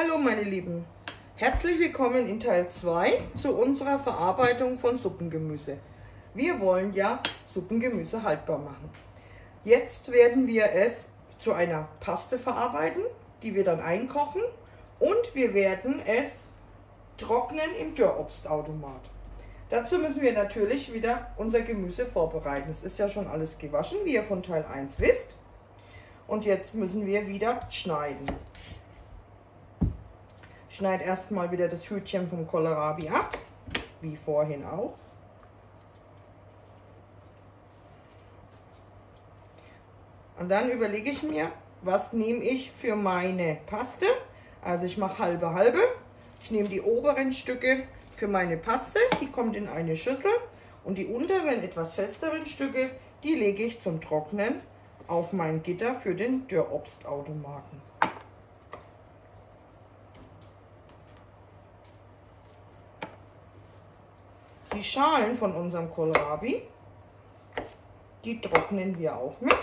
Hallo meine Lieben, herzlich willkommen in Teil 2 zu unserer Verarbeitung von Suppengemüse. Wir wollen ja Suppengemüse haltbar machen. Jetzt werden wir es zu einer Paste verarbeiten, die wir dann einkochen und wir werden es trocknen im Dörrobstautomat. Dazu müssen wir natürlich wieder unser Gemüse vorbereiten. Es ist ja schon alles gewaschen, wie ihr von Teil 1 wisst. Und jetzt müssen wir wieder schneiden. Schneid erstmal wieder das Hütchen vom Kohlrabi ab, wie vorhin auch. Und dann überlege ich mir, was nehme ich für meine Paste. Also ich mache halbe halbe. Ich nehme die oberen Stücke für meine Paste, die kommt in eine Schüssel. Und die unteren, etwas festeren Stücke, die lege ich zum Trocknen auf mein Gitter für den Dörrobstautomaten. Die Schalen von unserem Kohlrabi, die trocknen wir auch mit.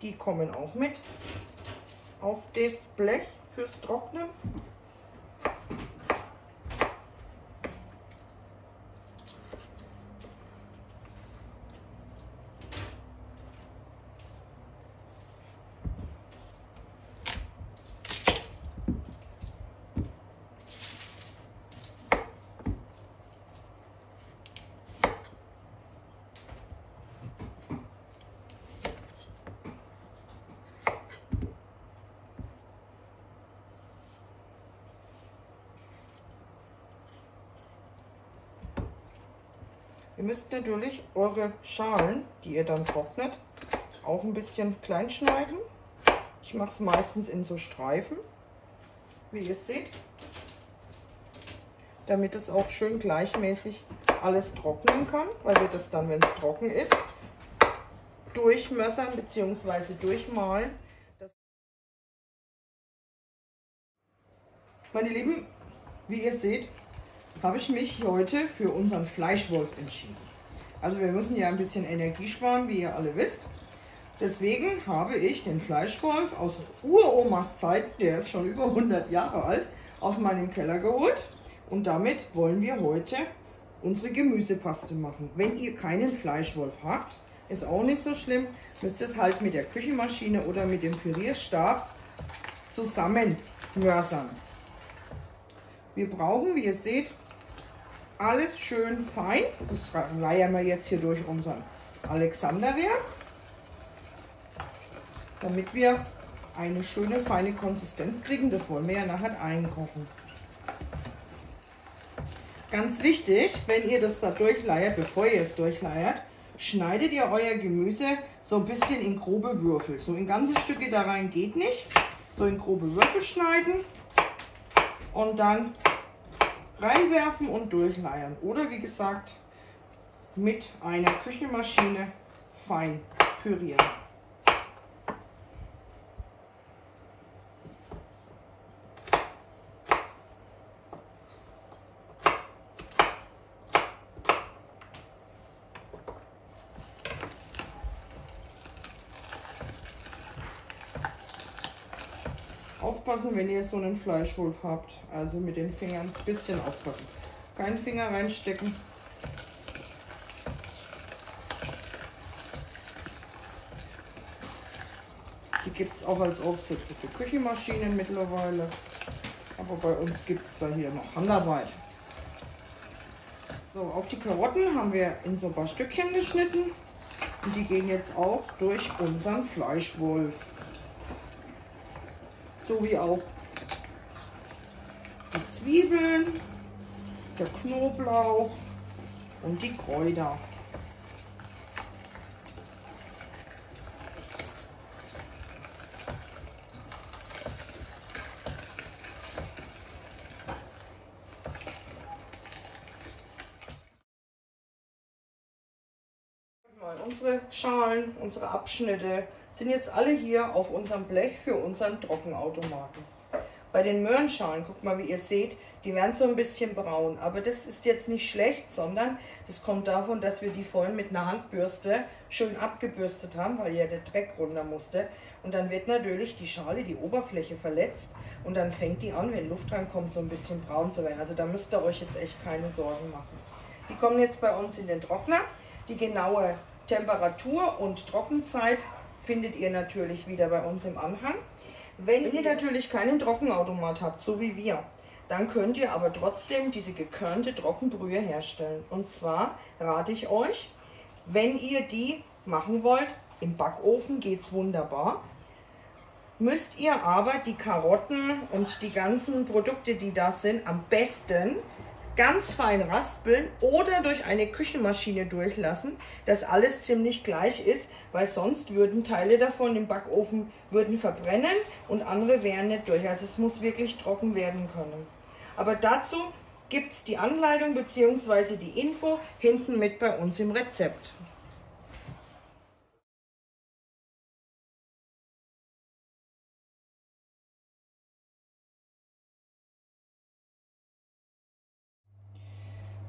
Die kommen auch mit auf das Blech fürs Trocknen. Müsst natürlich eure Schalen, die ihr dann trocknet, auch ein bisschen klein schneiden. Ich mache es meistens in so Streifen, wie ihr seht, damit es auch schön gleichmäßig alles trocknen kann, weil wir das dann, wenn es trocken ist, durchmössern bzw. durchmalen. Meine Lieben, wie ihr seht, habe ich mich heute für unseren Fleischwolf entschieden. Also wir müssen ja ein bisschen Energie sparen, wie ihr alle wisst. Deswegen habe ich den Fleischwolf aus Uromas Zeiten, der ist schon über 100 Jahre alt, aus meinem Keller geholt. Und damit wollen wir heute unsere Gemüsepaste machen. Wenn ihr keinen Fleischwolf habt, ist auch nicht so schlimm, müsst ihr es halt mit der Küchenmaschine oder mit dem Pürierstab zusammen mörsern. Wir brauchen, wie ihr seht, alles schön fein. Das leiern wir jetzt hier durch unseren Alexanderwerk, damit wir eine schöne feine Konsistenz kriegen. Das wollen wir ja nachher einkochen. Ganz wichtig, wenn ihr das da durchleiert, bevor ihr es durchleiert, schneidet ihr euer Gemüse so ein bisschen in grobe Würfel. So in ganze Stücke da rein geht nicht. So in grobe Würfel schneiden und dann reinwerfen und durchleiern. Oder wie gesagt, mit einer Küchenmaschine fein pürieren. Aufpassen, wenn ihr so einen Fleischwolf habt. Also mit den Fingern ein bisschen aufpassen. Keinen Finger reinstecken. Die gibt es auch als Aufsätze für Küchenmaschinen mittlerweile. Aber bei uns gibt es da hier noch Handarbeit. So, auch die Karotten haben wir in so ein paar Stückchen geschnitten. Und die gehen jetzt auch durch unseren Fleischwolf sowie auch die Zwiebeln, der Knoblauch und die Kräuter. Unsere Schalen, unsere Abschnitte, sind jetzt alle hier auf unserem Blech für unseren Trockenautomaten. Bei den Möhrenschalen, guckt mal, wie ihr seht, die werden so ein bisschen braun. Aber das ist jetzt nicht schlecht, sondern das kommt davon, dass wir die vorhin mit einer Handbürste schön abgebürstet haben, weil ja der Dreck runter musste. Und dann wird natürlich die Schale, die Oberfläche verletzt Und dann fängt die an, wenn Luft reinkommt, so ein bisschen braun zu werden. Also da müsst ihr euch jetzt echt keine Sorgen machen. Die kommen jetzt bei uns in den Trockner. Die genaue Temperatur und Trockenzeit findet ihr natürlich wieder bei uns im Anhang. Wenn ihr natürlich keinen Trockenautomat habt, so wie wir, dann könnt ihr aber trotzdem diese gekörnte Trockenbrühe herstellen. Und zwar rate ich euch, wenn ihr die machen wollt, im Backofen geht es wunderbar. Müsst ihr aber die Karotten und die ganzen Produkte, die da sind, am besten ganz fein raspeln oder durch eine Küchenmaschine durchlassen, dass alles ziemlich gleich ist, weil sonst würden Teile davon im Backofen würden verbrennen und andere wären nicht durch. Also es muss wirklich trocken werden können. Aber dazu gibt es die Anleitung bzw. die Info hinten mit bei uns im Rezept.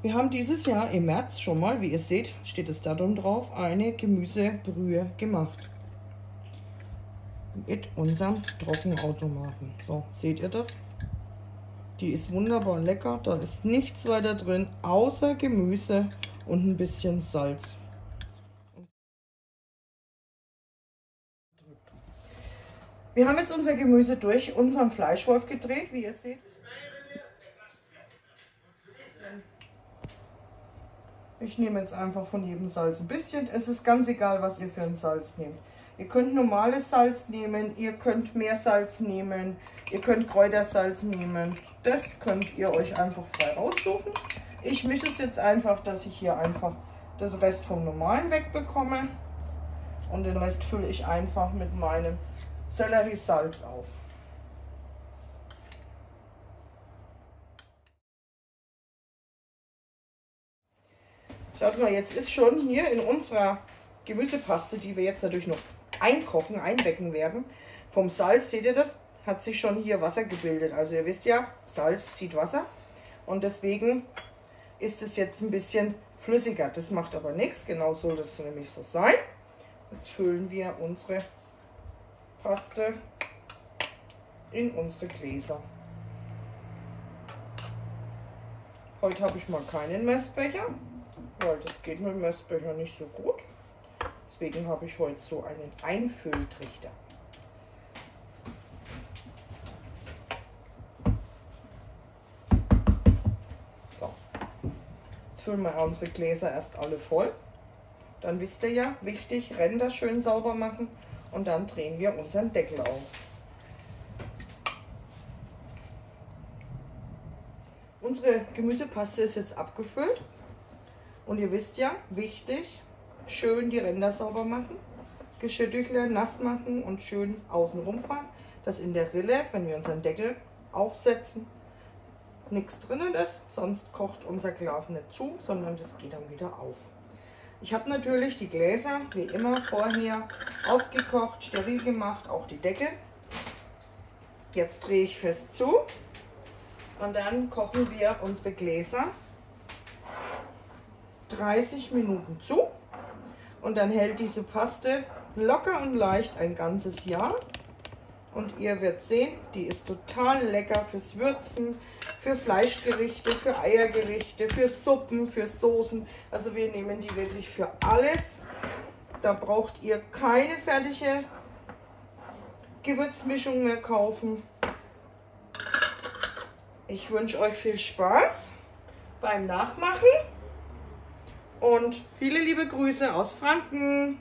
Wir haben dieses Jahr im März schon mal, wie ihr seht, steht das Datum drauf, eine Gemüsebrühe gemacht. Mit unserem Trockenautomaten. So, seht ihr das? Die ist wunderbar lecker. Da ist nichts weiter drin, außer Gemüse und ein bisschen Salz. Wir haben jetzt unser Gemüse durch unseren Fleischwolf gedreht, wie ihr seht. Ich nehme jetzt einfach von jedem Salz ein bisschen. Es ist ganz egal, was ihr für ein Salz nehmt. Ihr könnt normales Salz nehmen, ihr könnt Meersalz nehmen, ihr könnt Kräutersalz nehmen. Das könnt ihr euch einfach frei raussuchen. Ich mische es jetzt einfach, dass ich hier einfach das Rest vom normalen wegbekomme. Und den Rest fülle ich einfach mit meinem Selleriesalz auf. Schaut mal, jetzt ist schon hier in unserer Gemüsepaste, die wir jetzt natürlich noch einkochen, einwecken werden, vom Salz, seht ihr das, hat sich schon hier Wasser gebildet. Also ihr wisst ja, Salz zieht Wasser und deswegen ist es jetzt ein bisschen flüssiger. Das macht aber nichts, genau soll das nämlich so sein. Jetzt füllen wir unsere Paste in unsere Gläser. Heute habe ich mal keinen Messbecher weil das geht mit dem Messbecher nicht so gut. Deswegen habe ich heute so einen Einfülltrichter. So. Jetzt füllen wir unsere Gläser erst alle voll. Dann wisst ihr ja, wichtig, Ränder schön sauber machen und dann drehen wir unseren Deckel auf. Unsere Gemüsepaste ist jetzt abgefüllt. Und ihr wisst ja, wichtig, schön die Ränder sauber machen, Geschirrtücher nass machen und schön außen rumfahren, dass in der Rille, wenn wir unseren Deckel aufsetzen, nichts drinnen ist, sonst kocht unser Glas nicht zu, sondern das geht dann wieder auf. Ich habe natürlich die Gläser wie immer vorher ausgekocht, steril gemacht, auch die Deckel. Jetzt drehe ich fest zu und dann kochen wir unsere Gläser 30 Minuten zu und dann hält diese Paste locker und leicht ein ganzes Jahr. Und ihr werdet sehen, die ist total lecker fürs Würzen, für Fleischgerichte, für Eiergerichte, für Suppen, für Soßen. Also wir nehmen die wirklich für alles. Da braucht ihr keine fertige Gewürzmischung mehr kaufen. Ich wünsche euch viel Spaß beim Nachmachen und viele liebe Grüße aus Franken.